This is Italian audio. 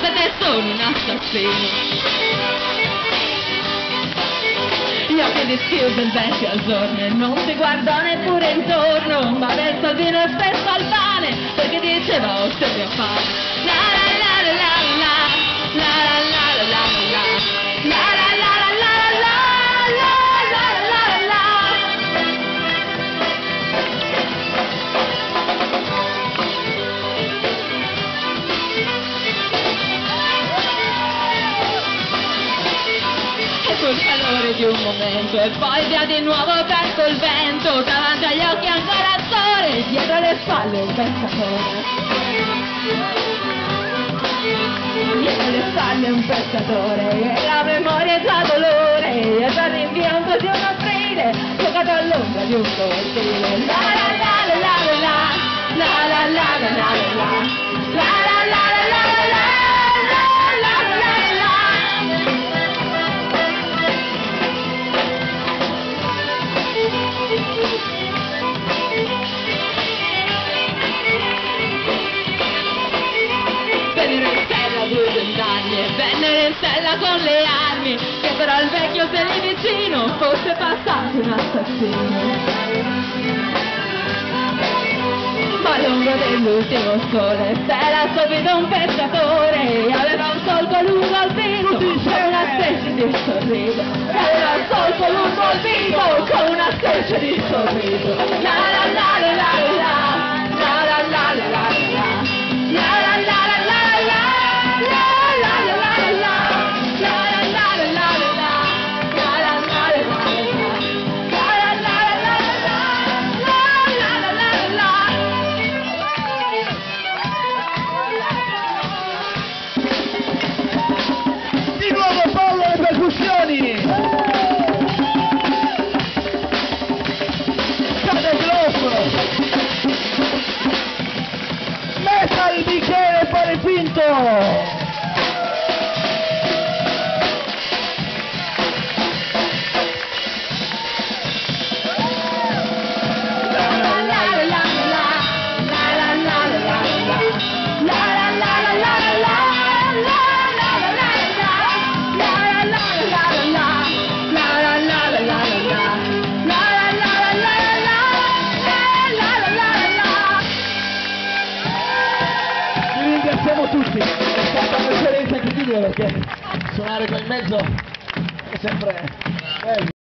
te sono un assassino. Gli occhi di del vecchio al giorno non si guardò neppure intorno, ma adesso vino spesso al pane, perché diceva oh se mio fame. Calore di un momento e poi via di nuovo verso il vento davanti agli occhi ancora sole dietro le spalle un pescatore dietro le spalle un pescatore e la memoria è già dolore e già rimpianto di un aprile giocato all'ombra di un cortile. La la la la la la la la la la la la in stella con le armi che però il vecchio se lì vicino fosse passato un assassino. Ma lungo dell'ultimo sole s'era subito un pescatore aveva un solco lungo al viso con una specie di sorriso. Aveva un solco lungo al viso con una specie di sorriso Palmiquere e para el Pinto. perché suonare qua in mezzo è sempre bello.